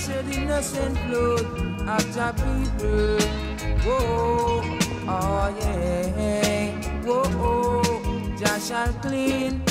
shed innocent blood of the people. Whoa, oh yeah, whoa, oh, Jah shall clean.